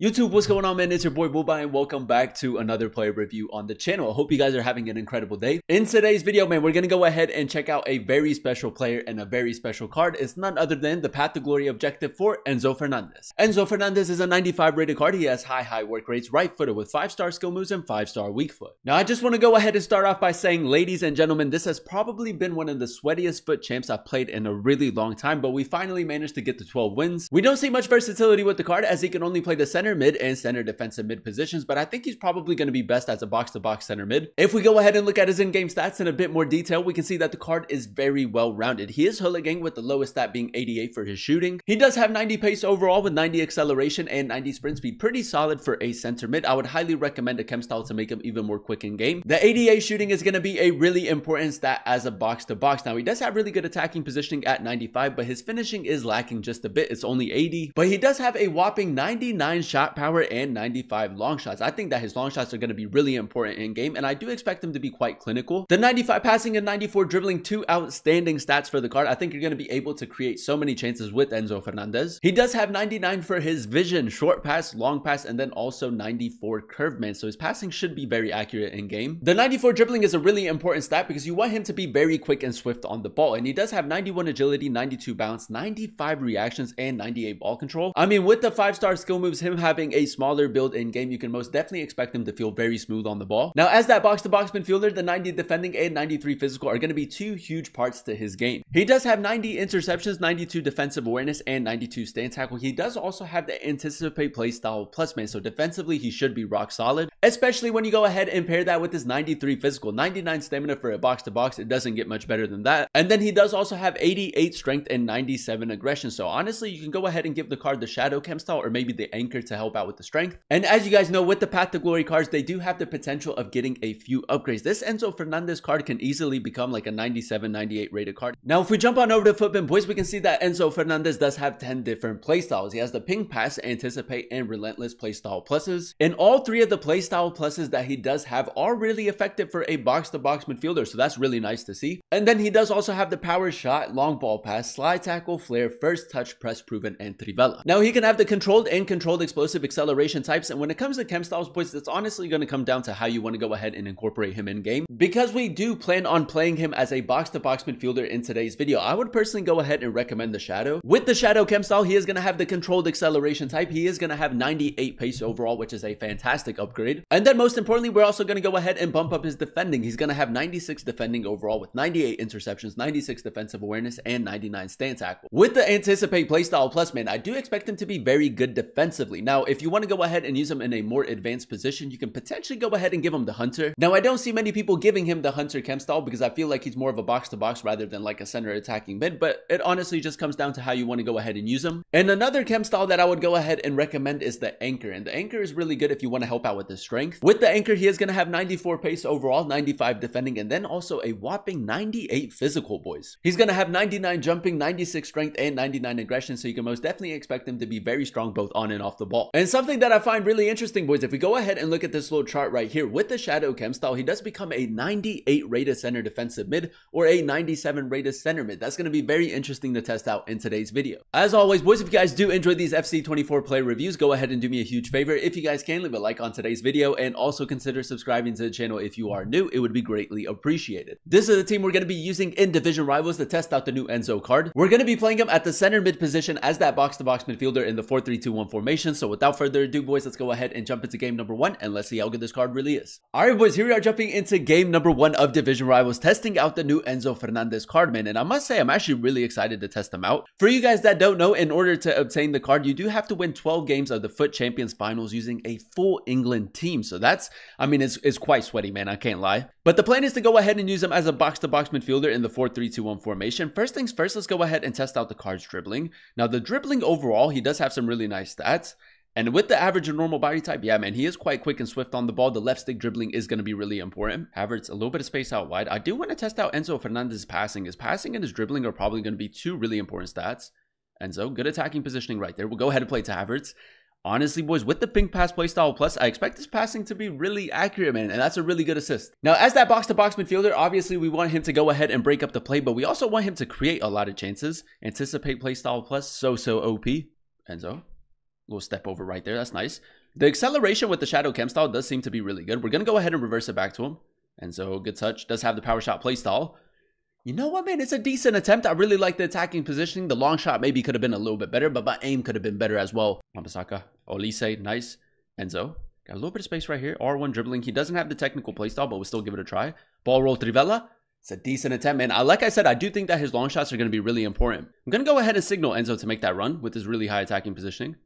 YouTube, what's going on, man? It's your boy Boobah, and welcome back to another player review on the channel. I hope you guys are having an incredible day. In today's video, man, we're gonna go ahead and check out a very special player and a very special card. It's none other than the Path to Glory objective for Enzo Fernandez. Enzo Fernandez is a 95 rated card. He has high, high work rates, right footed with 5-star skill moves and 5-star weak foot. Now, I just want to go ahead and start off by saying, ladies and gentlemen, this has probably been one of the sweatiest FUT champs I've played in a really long time, but we finally managed to get to 12 wins. We don't see much versatility with the card as he can only play the center, mid, and center defensive mid positions, but I think he's probably going to be best as a box-to-box center mid. If we go ahead and look at his in-game stats in a bit more detail, we can see that the card is very well rounded. He is Hooligan with the lowest stat being 88 for his shooting. He does have 90 pace overall with 90 acceleration and 90 sprint speed. Pretty solid for a center mid. I would highly recommend a chem style to make him even more quick in game. The 88 shooting is going to be a really important stat as a box-to-box. -box. Now, he does have really good attacking positioning at 95, but his finishing is lacking just a bit. It's only 80, but he does have a whopping 99 shot power and 95 long shots. I think that his long shots are going to be really important in game, and I do expect him to be quite clinical. The 95 passing and 94 dribbling, two outstanding stats for the card. I think you're going to be able to create so many chances with Enzo Fernandez. He does have 99 for his vision, short pass, long pass, and then also 94 curve man, so his passing should be very accurate in game. The 94 dribbling is a really important stat because you want him to be very quick and swift on the ball, and he does have 91 agility, 92 balance, 95 reactions, and 98 ball control. I mean, with the 5-star skill moves, him having a smaller build in game, you can most definitely expect him to feel very smooth on the ball. Now, as that box-to-box -box midfielder, the 90 defending and 93 physical are going to be two huge parts to his game. He does have 90 interceptions, 92 defensive awareness, and 92 stand tackle. He does also have the anticipate play style plus man, so defensively he should be rock solid, especially when you go ahead and pair that with his 93 physical, 99 stamina for a box-to-box. -box. It doesn't get much better than that. And then he does also have 88 strength and 97 aggression. So honestly, you can go ahead and give the card the shadow chem style or maybe the anchor to help out with the strength. And as you guys know, with the Path to Glory cards, they do have the potential of getting a few upgrades. This Enzo Fernandez card can easily become like a 97, 98 rated card. Now, if we jump on over to FUTBIN Boys, we can see that Enzo Fernandez does have 10 different playstyles. He has the ping pass, anticipate, and relentless playstyle pluses. And all three of the playstyle pluses that he does have are really effective for a box-to-box -box midfielder, so that's really nice to see. And then he does also have the power shot, long ball pass, slide tackle, flare, first touch, press proven, and trivela. Now, he can have the controlled and controlled explosive acceleration types, and when it comes to chem styles boys, that's honestly going to come down to how you want to go ahead and incorporate him in game. Because we do plan on playing him as a box-to-box -box midfielder in today's video, I would personally go ahead and recommend the Shadow. With the Shadow chem style, he is going to have the controlled acceleration type. He is going to have 98 pace overall, which is a fantastic upgrade. And then most importantly, we're also going to go ahead and bump up his defending. He's going to have 96 defending overall with 98 interceptions, 96 defensive awareness, and 99 stand tackle. With the anticipate playstyle plus, man, I do expect him to be very good defensively. Now, if you want to go ahead and use him in a more advanced position, you can potentially go ahead and give him the Hunter. Now, I don't see many people giving him the Hunter chem style because I feel like he's more of a box-to-box -box rather than like a center attacking mid, but it honestly just comes down to how you want to go ahead and use him. And another chem style that I would go ahead and recommend is the Anchor, and the Anchor is really good if you want to help out with the strength. With the Anchor, he is going to have 94 pace overall, 95 defending, and then also a whopping 98 physical, boys. He's going to have 99 jumping, 96 strength, and 99 aggression, so you can most definitely expect him to be very strong both on and off the ball. And something that I find really interesting, boys, if we go ahead and look at this little chart right here, with the Shadow Chem style, he does become a 98 rated center defensive mid or a 97 rated center mid. That's going to be very interesting to test out in today's video. As always, boys, if you guys do enjoy these FC24 player reviews, go ahead and do me a huge favor. If you guys can, leave a like on today's video and also consider subscribing to the channel if you are new. It would be greatly appreciated. This is the team we're going to be using in Division Rivals to test out the new Enzo card. We're going to be playing him at the center mid position as that box-to-box -box midfielder in the 4-3-2-1 formation. So without further ado, boys, let's go ahead and jump into game number one and let's see how good this card really is. All right, boys, here we are jumping into game number one of Division Rivals, testing out the new Enzo Fernandez card, man. And I must say, I'm actually really excited to test them out. For you guys that don't know, in order to obtain the card, you do have to win 12 games of the FUT Champions Finals using a full England team. So that's, I mean, it's, it's quite sweaty, man. I can't lie. But the plan is to go ahead and use him as a box-to-box -box midfielder in the 4-3-2-1 formation. First things first, let's go ahead and test out the card's dribbling. Now, the dribbling overall, he does have some really nice stats. And with the average and normal body type, yeah, man, he is quite quick and swift on the ball. The left stick dribbling is going to be really important. Havertz, a little bit of space out wide. I do want to test out Enzo Fernandez's passing. His passing and his dribbling are probably going to be two really important stats. Enzo, good attacking positioning right there. We'll go ahead and play to Havertz. Honestly, boys, with the ping pass playstyle plus, I expect this passing to be really accurate, man, and that's a really good assist. Now, as that box-to-box -box midfielder, obviously we want him to go ahead and break up the play, but we also want him to create a lot of chances. Anticipate playstyle plus, so, so OP. Enzo. Little step over right there. That's nice. The acceleration with the Shadow Chem style does seem to be really good. We're going to go ahead and reverse it back to him. Enzo, good touch. Does have the power shot play style. You know what, man? It's a decent attempt. I really like the attacking positioning. The long shot maybe could have been a little bit better, but my aim could have been better as well. Wan-Bissaka, Olise, nice. Enzo, got a little bit of space right here. R1 dribbling. He doesn't have the technical playstyle, but we'll still give it a try. Ball roll Trivela. It's a decent attempt, man. I, like I said, I do think that his long shots are going to be really important. I'm going to go ahead and signal Enzo to make that run with his really high attacking positioning.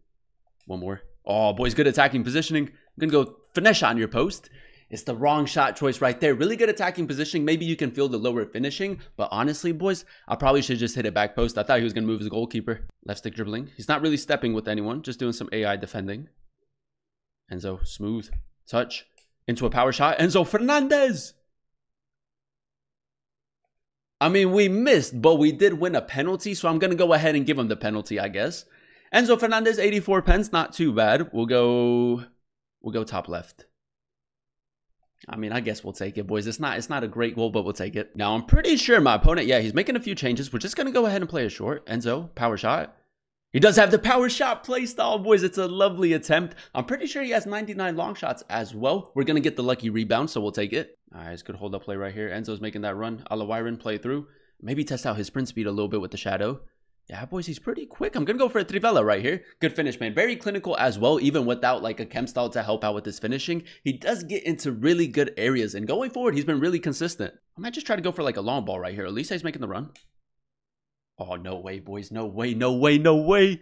One more. Oh, boys, good attacking positioning. I'm going to go finesse on your post. It's the wrong shot choice right there. Really good attacking positioning. Maybe you can feel the lower finishing, but honestly, boys, I probably should just hit it back post. I thought he was going to move his goalkeeper. Left stick dribbling. He's not really stepping with anyone, just doing some AI defending. Enzo, smooth touch into a power shot. Enzo Fernandez. I mean, we missed, but we did win a penalty, so I'm going to go ahead and give him the penalty, I guess. Enzo Fernandez, 84 pence, not too bad. We'll go, we'll go top left. I mean, I guess we'll take it, boys. It's not it's not a great goal, but we'll take it. Now, I'm pretty sure my opponent, yeah, he's making a few changes. We're just to go ahead and play a short. Enzo, power shot. He does have the power shot play style, boys. It's a lovely attempt. I'm pretty sure he has 99 long shots as well. We're going to get the lucky rebound, so we'll take it. All right, it's good hold up play right here. Enzo's making that run. Alawiran play through. Maybe test out his sprint speed a little bit with the shadow. Yeah, boys, he's pretty quick. I'm going to go for a Trivela right here. Good finish, man. Very clinical as well, even without like a chem style to help out with his finishing. He does get into really good areas, and going forward, he's been really consistent. I might just try to go for like a long ball right here. At least he's making the run. Oh, no way, boys. No way, no way, no way.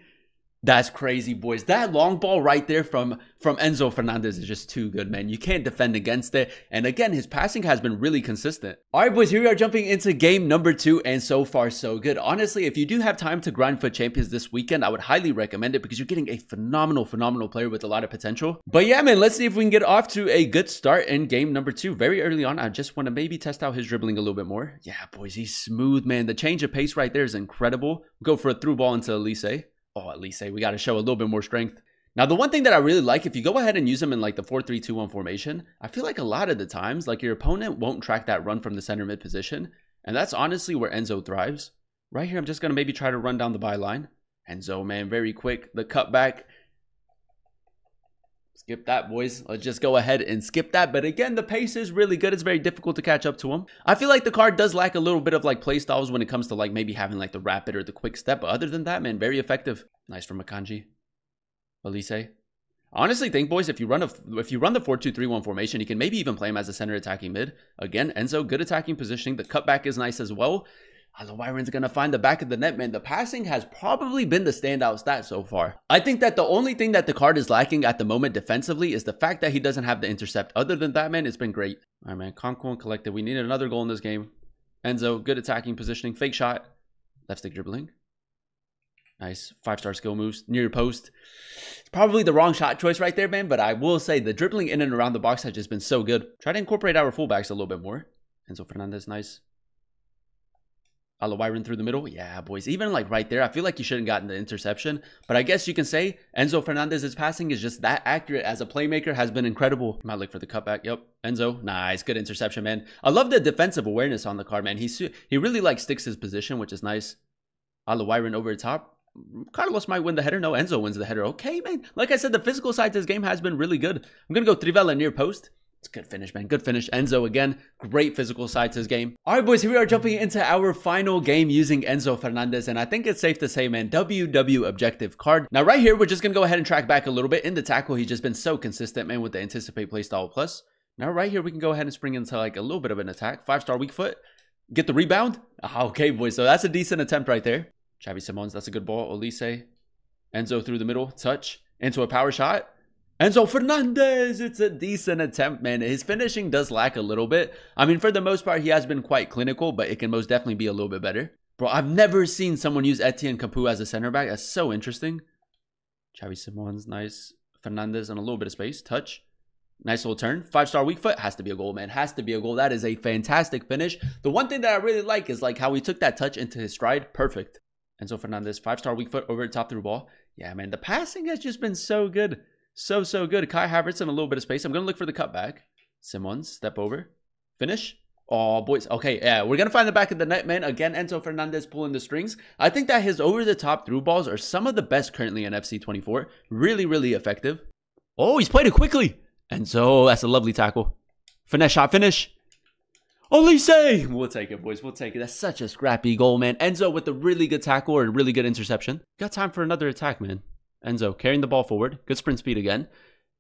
That's crazy, boys. That long ball right there from, from Enzo Fernandez is just too good, man. You can't defend against it. And again, his passing has been really consistent. All right, boys, here we are jumping into game number two, and so far, so good. Honestly, if you do have time to grind for champions this weekend, I would highly recommend it because you're getting a phenomenal, phenomenal player with a lot of potential. But yeah, man, let's see if we can get off to a good start in game number two. Very early on, I just want to maybe test out his dribbling a little bit more. Yeah, boys, he's smooth, man. The change of pace right there is incredible. Go for a through ball into Olise oh, at least say we got to show a little bit more strength. Now, the one thing that I really like, if you go ahead and use them in like the 4-3-2-1 formation, I feel like a lot of the times, like your opponent won't track that run from the center mid position. And that's honestly where Enzo thrives. Right here, I'm just going to maybe try to run down the byline. Enzo, man, very quick. The cutback Skip that, boys. Let's just go ahead and skip that. But again, the pace is really good. It's very difficult to catch up to him. I feel like the card does lack a little bit of like play styles when it comes to like maybe having like the rapid or the quick step. But other than that, man, very effective. Nice from Akanji. Olise. Honestly think, boys, if you run a if you run the 4-2-3-1 formation, you can maybe even play him as a center attacking mid. Again, Enzo, good attacking positioning. The cutback is nice as well. Byron's going to find the back of the net, man. The passing has probably been the standout stat so far. I think that the only thing that the card is lacking at the moment defensively is the fact that he doesn't have the intercept. Other than that, man, it's been great. All right, man. And collected. We need another goal in this game. Enzo, good attacking positioning. Fake shot. Left stick dribbling. Nice. Five-star skill moves. Near your post. It's probably the wrong shot choice right there, man. But I will say the dribbling in and around the box has just been so good. Try to incorporate our fullbacks a little bit more. Enzo Fernandez, nice. Uh, Alawiran through the middle. Yeah, boys. Even like right there, I feel like he shouldn't gotten the interception. But I guess you can say Enzo Fernandez's passing is just that accurate as a playmaker has been incredible. Might look for the cutback. Yep. Enzo. Nice. Good interception, man. I love the defensive awareness on the card, man. He's, he really like sticks his position, which is nice. Uh, Alawiran over the top. Carlos might win the header. No, Enzo wins the header. Okay, man. Like I said, the physical side to this game has been really good. I'm going to go Trivela near post. It's good finish, man. Good finish. Enzo again. Great physical side to his game. All right, boys, here we are jumping into our final game using Enzo Fernandez. And I think it's safe to say, man, WW objective card. Now, right here, we're just going to go ahead and track back a little bit. In the tackle, he's just been so consistent, man, with the anticipate playstyle plus. Now, right here, we can go ahead and spring into like a little bit of an attack. Five-star weak foot. Get the rebound. Ah, okay, boys. So that's a decent attempt right there. Xavi Simons, that's a good ball. Olise. Enzo through the middle. Touch. Into a power shot. Enzo Fernandez, it's a decent attempt, man. His finishing does lack a little bit. I mean, for the most part, he has been quite clinical, but it can most definitely be a little bit better. Bro, I've never seen someone use Etienne Capoue as a center back. That's so interesting. Xavi Simons, nice. Fernandez on a little bit of space. Touch. Nice little turn. Five-star weak foot. Has to be a goal, man. Has to be a goal. That is a fantastic finish. The one thing that I really like is like how he took that touch into his stride. Perfect. Enzo Fernandez, five-star weak foot over the top through ball. Yeah, man. The passing has just been so good. So, so good. Kai Havertz in a little bit of space. I'm going to look for the cutback. Simons, step over. Finish. Oh, boys. Okay, yeah, we're going to find the back of the net, man. Again, Enzo Fernandez pulling the strings. I think that his over-the-top through balls are some of the best currently in FC 24. Really, really effective. Oh, he's played it quickly. Enzo, that's a lovely tackle. Finesse shot, finish. Olise! We'll take it, boys. We'll take it. That's such a scrappy goal, man. Enzo with a really good tackle or a really good interception. Got time for another attack, man. Enzo carrying the ball forward. Good sprint speed again.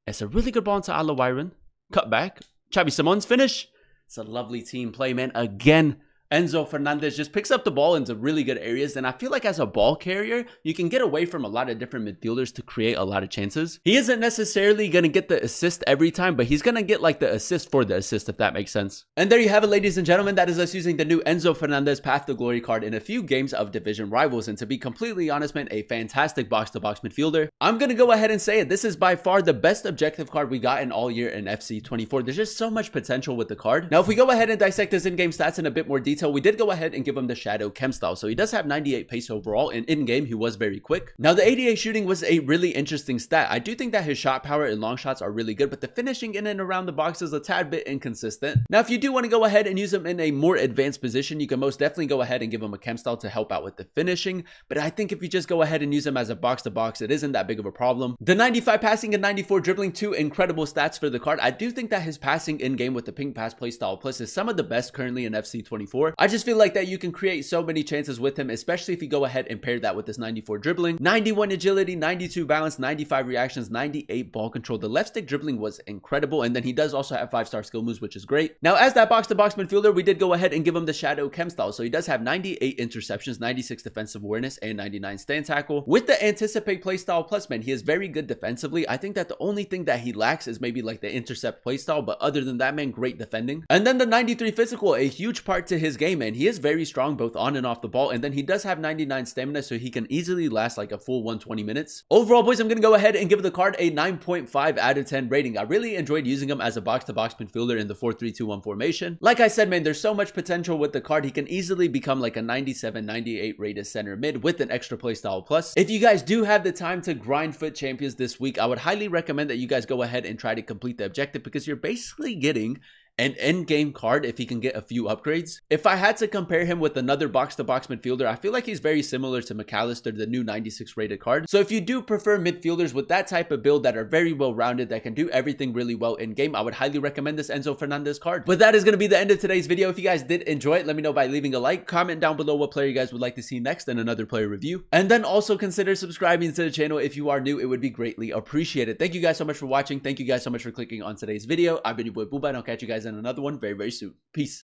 It's a really good ball into Alawiron. Cut back. Xavi Simons finish. It's a lovely team play, man. Again, Enzo Fernandez just picks up the ball into really good areas. And I feel like as a ball carrier, you can get away from a lot of different midfielders to create a lot of chances. He isn't necessarily going to get the assist every time, but he's going to get like the assist for the assist, if that makes sense. And there you have it, ladies and gentlemen. That is us using the new Enzo Fernandez Path to Glory card in a few games of division rivals. And to be completely honest, man, a fantastic box-to-box -box midfielder. I'm going to go ahead and say it. This is by far the best objective card we got in all year in FC 24. There's just so much potential with the card. Now, if we go ahead and dissect his in-game stats in a bit more detail, detail, we did go ahead and give him the Shadow Chem style. So he does have 98 pace overall, and in-game, he was very quick. Now, the 88 shooting was a really interesting stat. I do think that his shot power and long shots are really good, but the finishing in and around the box is a tad bit inconsistent. Now, if you do want to go ahead and use him in a more advanced position, you can most definitely go ahead and give him a Chem style to help out with the finishing. But I think if you just go ahead and use him as a box-to-box, -box, it isn't that big of a problem. The 95 passing and 94 dribbling, two incredible stats for the card. I do think that his passing in-game with the ping pass playstyle plus is some of the best currently in FC24. I just feel like that you can create so many chances with him, especially if you go ahead and pair that with this 94 dribbling, 91 agility, 92 balance, 95 reactions, 98 ball control. The left stick dribbling was incredible. And then he does also have five star skill moves, which is great. Now, as that box to box midfielder, we did go ahead and give him the shadow chem style. So he does have 98 interceptions, 96 defensive awareness, and 99 stand tackle. With the anticipate playstyle plus, man, he is very good defensively. I think that the only thing that he lacks is maybe like the intercept playstyle. But other than that, man, great defending. And then the 93 physical, a huge part to his game, man. He is very strong both on and off the ball. And then he does have 99 stamina, so he can easily last like a full 120 minutes. Overall, boys, I'm going to go ahead and give the card a 9.5 out of 10 rating. I really enjoyed using him as a box-to-box -box midfielder in the 4-3-2-1 formation. Like I said, man, there's so much potential with the card. He can easily become like a 97, 98 rated center mid with an extra playstyle plus. If you guys do have the time to grind FUT champions this week, I would highly recommend that you guys go ahead and try to complete the objective because you're basically getting an end-game card if he can get a few upgrades. If I had to compare him with another box-to-box midfielder, I feel like he's very similar to Mac Allister, the new 96 rated card. So if you do prefer midfielders with that type of build that are very well-rounded, that can do everything really well in-game, I would highly recommend this Enzo Fernandez card. But that is going to be the end of today's video. If you guys did enjoy it, let me know by leaving a like, comment down below what player you guys would like to see next in another player review. And then also consider subscribing to the channel if you are new. It would be greatly appreciated. Thank you guys so much for watching. Thank you guys so much for clicking on today's video. I've been your boy Booba, and I'll catch you guys in another one very, very soon. Peace.